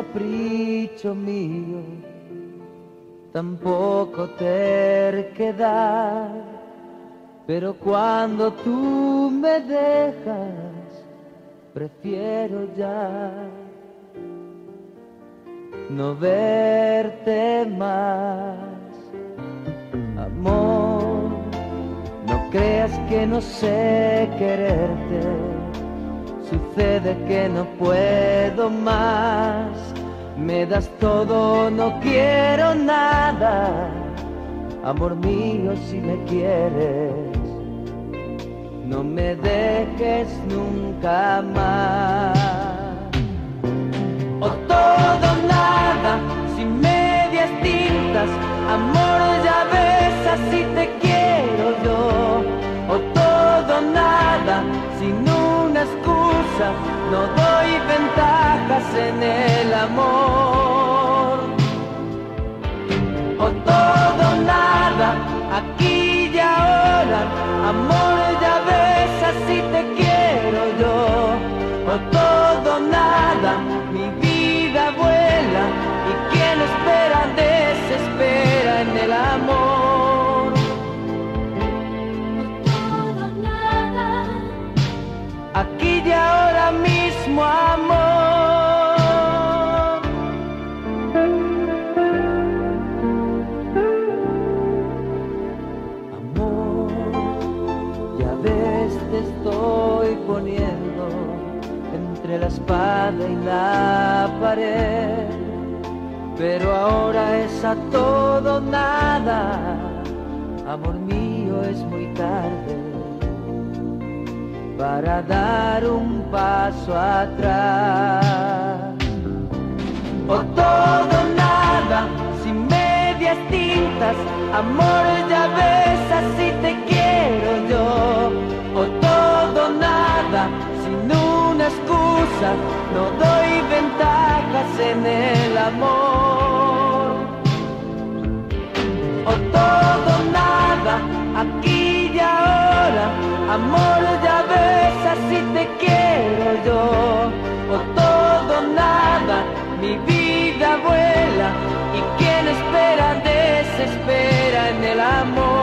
capricho mío, tampoco terquedad, pero cuando tú me dejas, prefiero ya no verte más, amor, no creas que no sé quererte Sucede que no puedo más, me das todo, no quiero nada. Amor mío, si me quieres, no me dejes nunca más. O todo amor. Amor, ya ves te estoy poniendo entre la espada y la pared, pero ahora es a todo nada, amor mío es muy tarde para dar un paso atrás. O todo nada, sin medias tintas, amor ya ves, así te quiero yo. O todo nada, sin una excusa, no doy ventajas en el amor o todo nada, aquí y ahora, amor ves, así te quiero yo, o todo nada, mi vida vuela. Y quien espera desespera en el amor,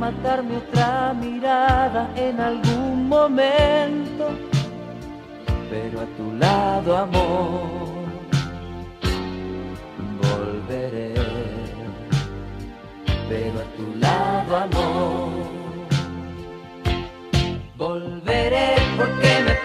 matarme otra mirada en algún momento, pero a tu lado, amor, volveré pero a tu lado amor. Volveré porque me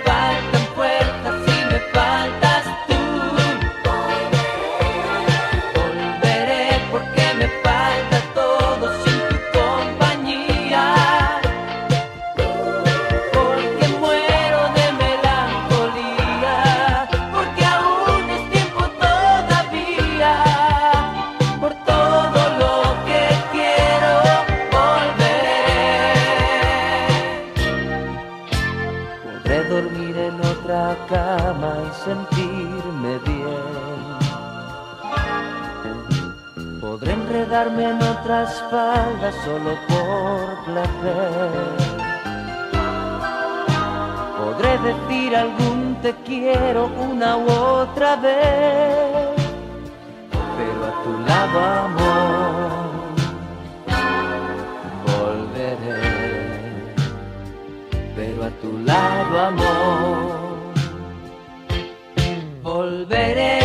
en otra espalda solo por placer. Podré decir algún te quiero una u otra vez, pero a tu lado amor volveré, pero a tu lado amor volveré.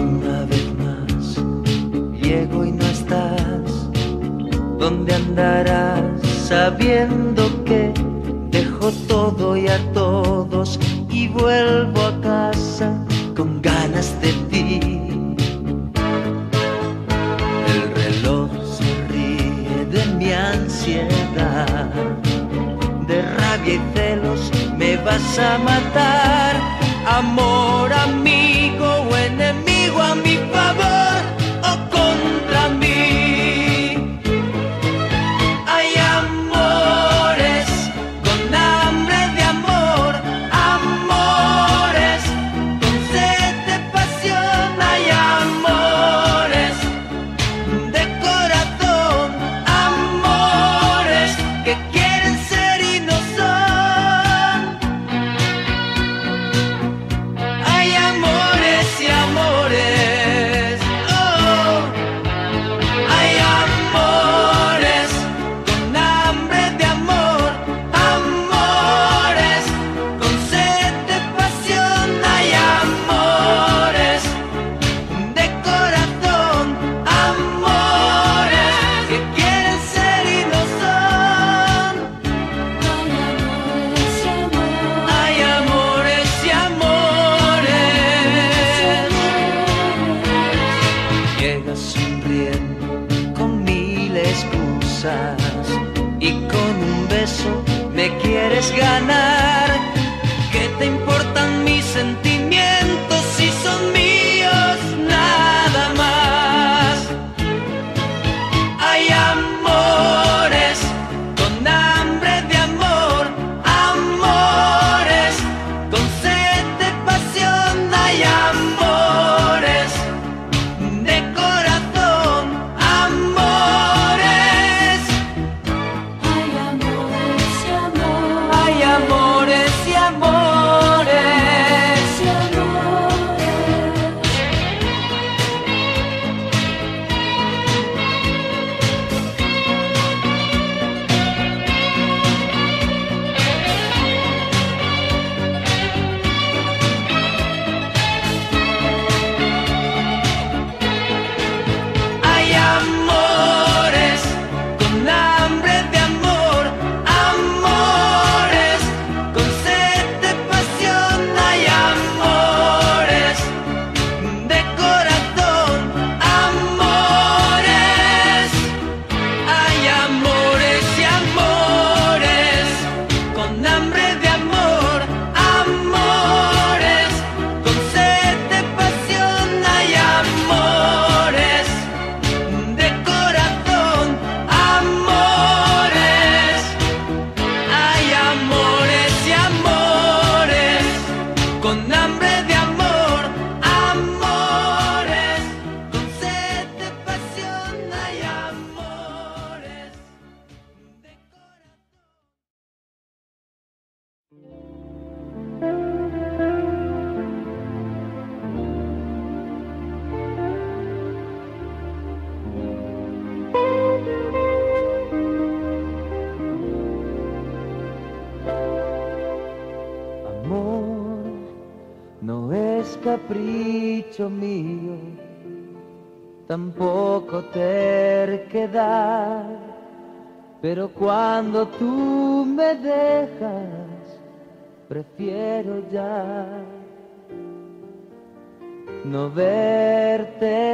Una vez más, llego y no estás donde andarás sabiendo.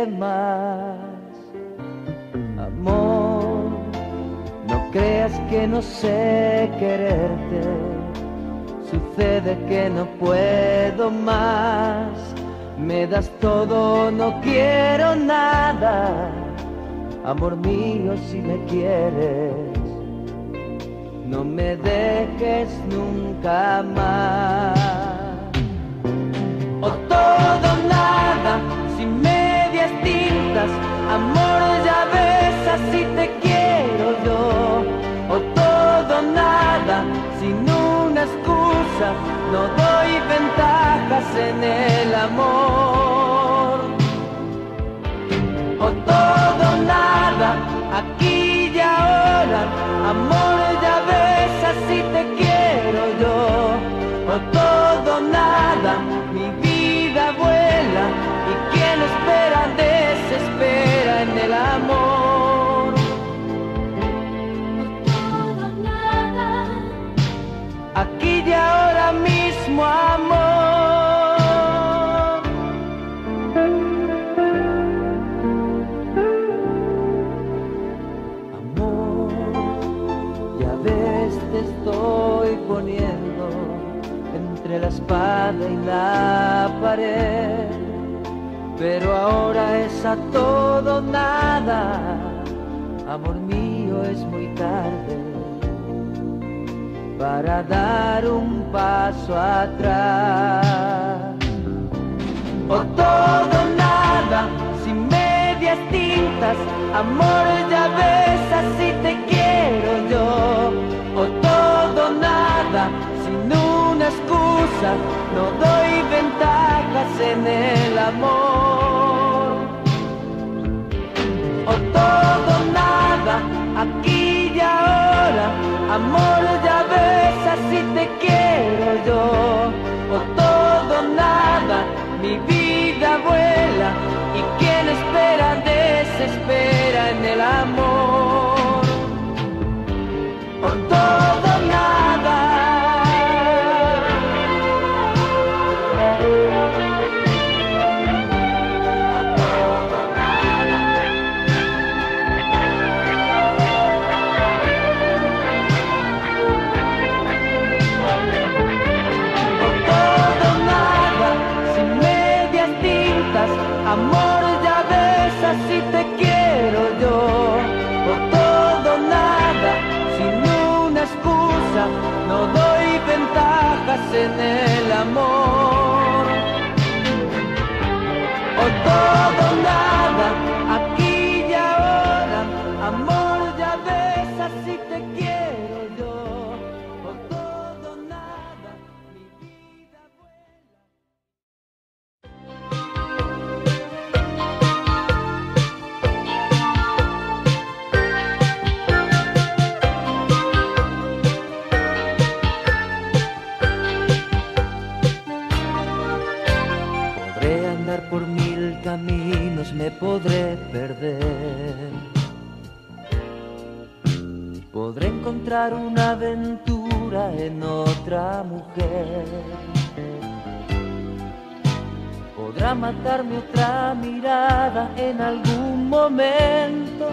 más. Amor, no creas que no sé quererte. Sucede que no puedo más. Me das todo, no quiero nada. Amor mío, si me quieres, no me dejes nunca más. O todo no doy ventajas en el amor. O todo nada, aquí y ahora, amor. Y la pared. Pero ahora es a todo nada, amor mío, es muy tarde para dar un paso atrás. O todo nada, sin medias tintas, amor ya ves, así te no doy ventajas en el amor. O todo nada, aquí y ahora, amor ya ves, así te quiero yo. O todo nada, mi vida una aventura en otra mujer. Podrá matarme otra mirada en algún momento,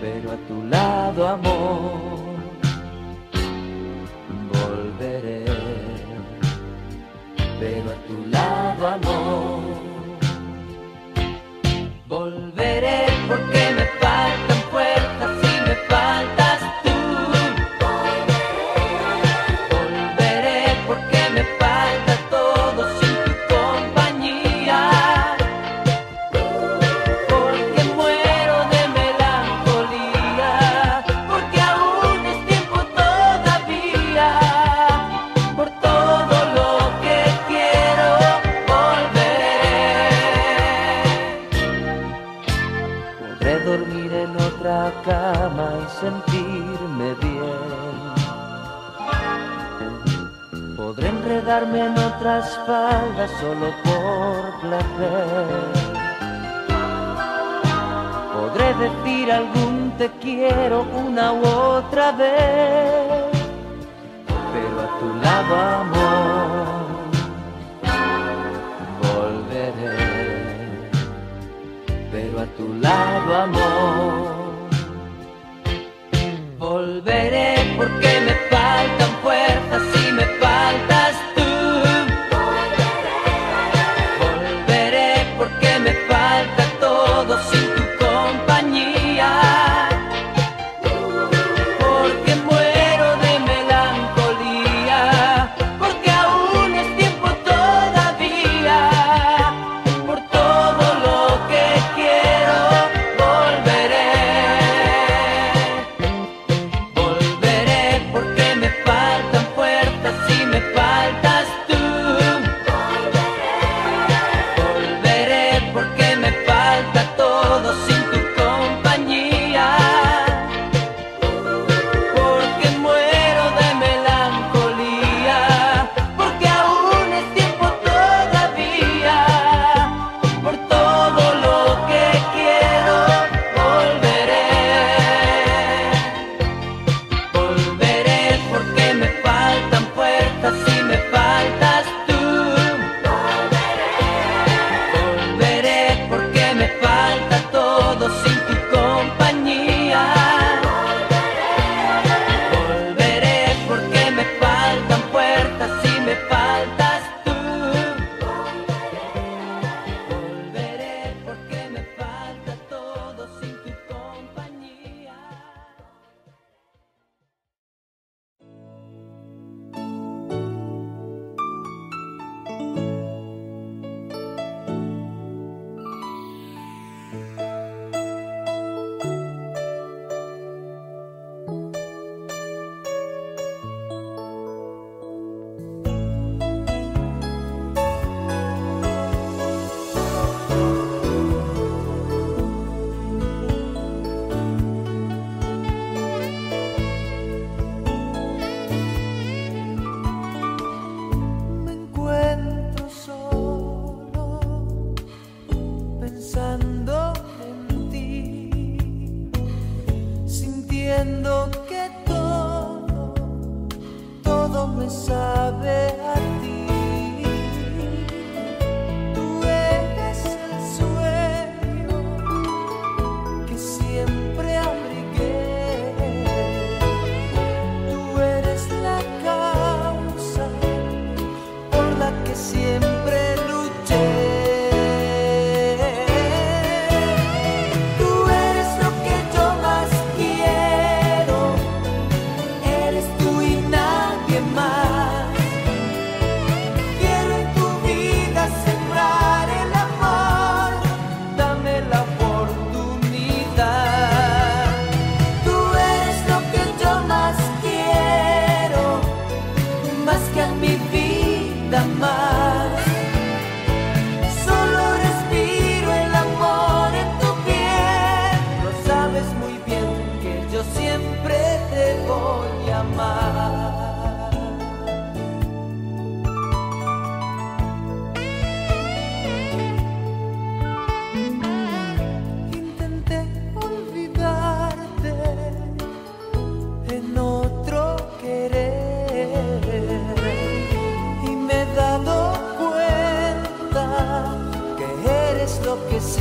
pero a tu lado, amor, volveré pero a tu lado amor. Faldas solo por placer. Podré decir algún te quiero una u otra vez pero a tu lado amor volveré, pero a tu lado amor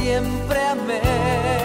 siempre amé.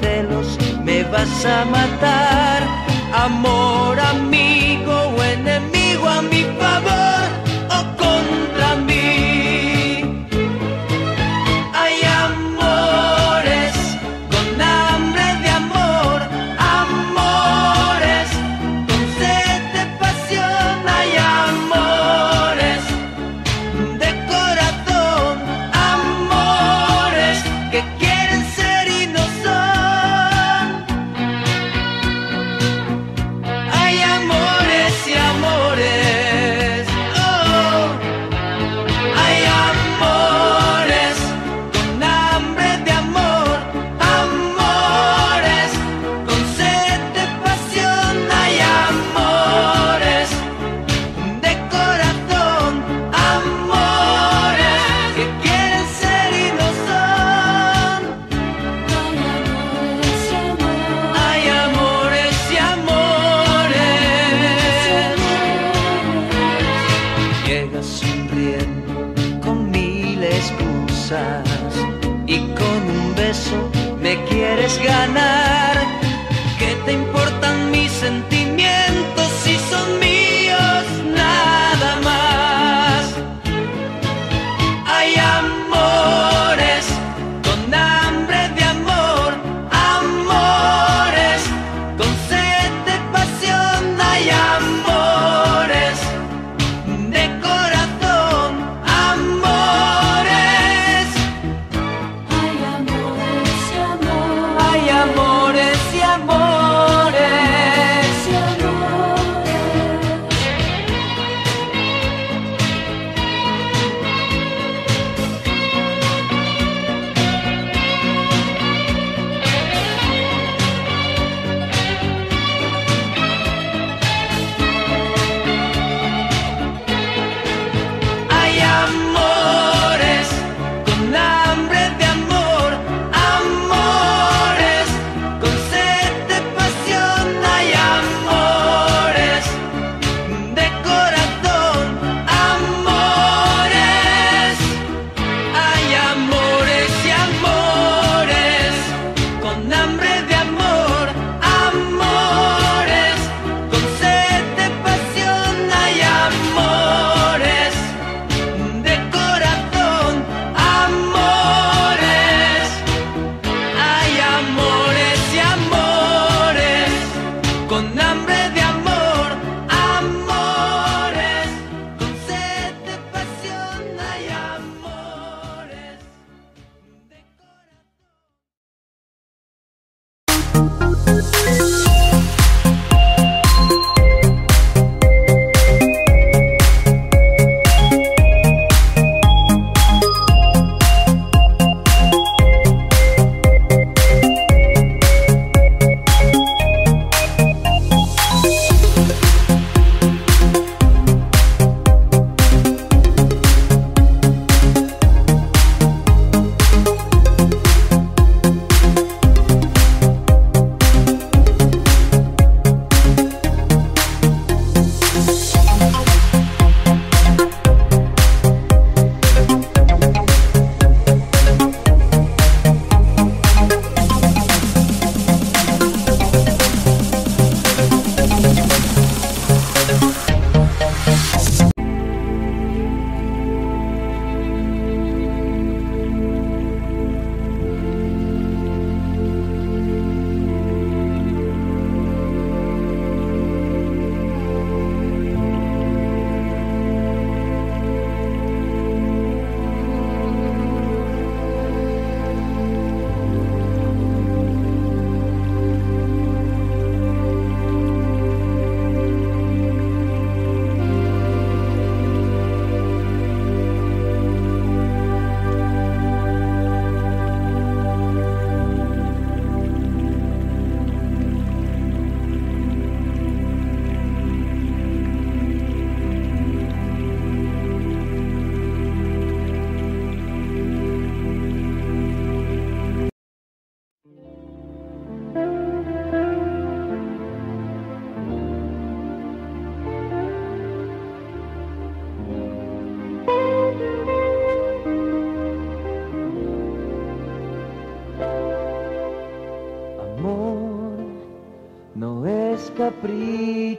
Celos me vas a matar, amor,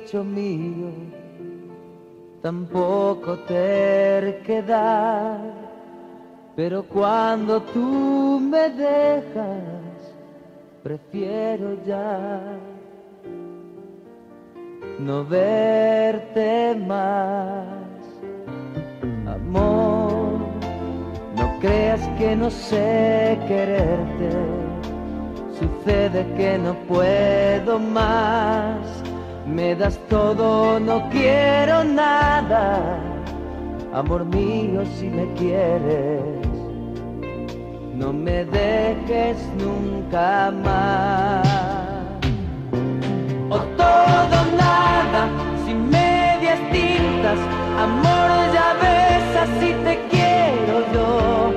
capricho mío, tampoco terquedad, pero cuando tú me dejas, prefiero ya no verte más. Amor, no creas que no sé quererte. Sucede que no puedo más. Me das todo, no quiero nada. Amor mío, si me quieres, no me dejes nunca más. O todo nada, sin medias tintas, amor ya ves, así te quiero yo.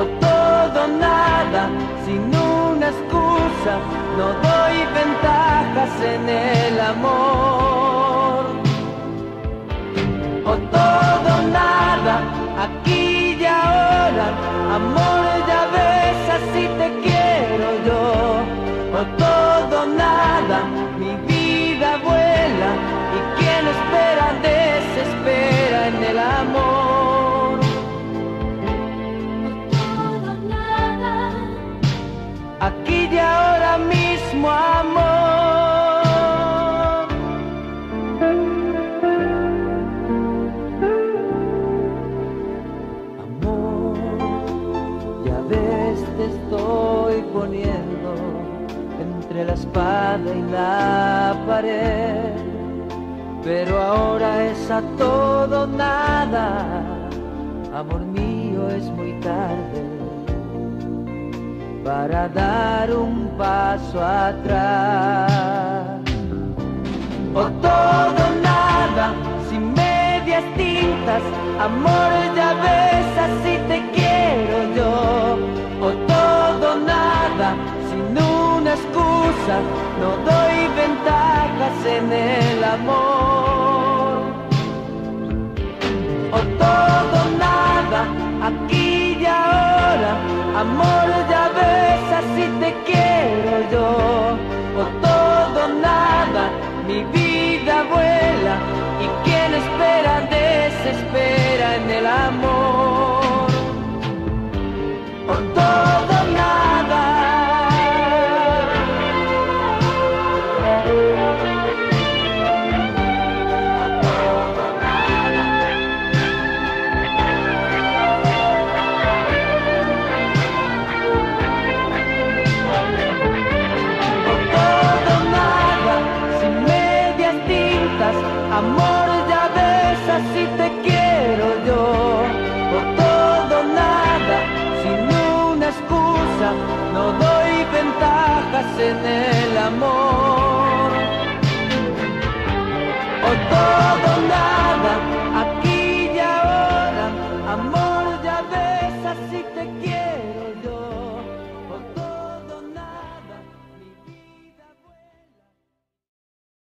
O todo nada, sin una excusa, no doy en el amor. O todo o nada, aquí y ahora, amor ya ves, así te quiero yo. O todo o nada, mi vida vuela y quien espera desespera en el amor. todo nada, Aquí y ahora mismo. Amor, y la pared, pero ahora es a todo nada, amor mío es muy tarde para dar un paso atrás. O todo nada, sin medias tintas, amor ya ves así te no doy ventajas en el amor. O todo nada, aquí y ahora, amor ya